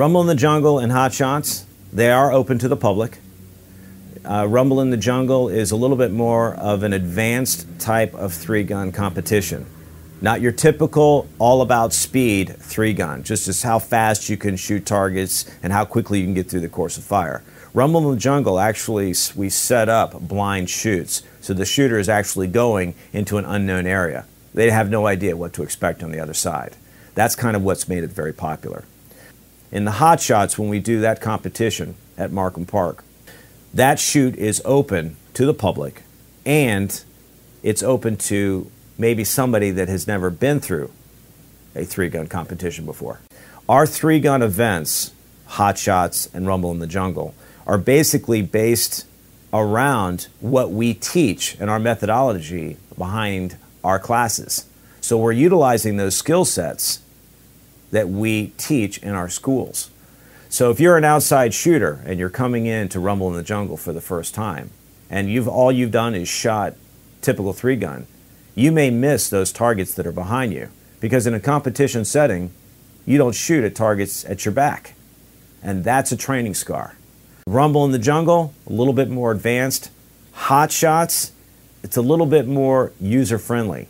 Rumble in the Jungle and Hot Shots, they are open to the public. Uh, Rumble in the Jungle is a little bit more of an advanced type of three gun competition. Not your typical all about speed three gun, just as how fast you can shoot targets and how quickly you can get through the course of fire. Rumble in the Jungle actually, we set up blind shoots. So the shooter is actually going into an unknown area. They have no idea what to expect on the other side. That's kind of what's made it very popular. In the hot shots, when we do that competition at Markham Park, that shoot is open to the public and it's open to maybe somebody that has never been through a three gun competition before. Our three gun events, Hot Shots and Rumble in the Jungle, are basically based around what we teach and our methodology behind our classes. So we're utilizing those skill sets that we teach in our schools. So if you're an outside shooter and you're coming in to Rumble in the Jungle for the first time, and you've all you've done is shot typical three gun, you may miss those targets that are behind you because in a competition setting, you don't shoot at targets at your back. And that's a training scar. Rumble in the Jungle, a little bit more advanced. Hot Shots, it's a little bit more user friendly.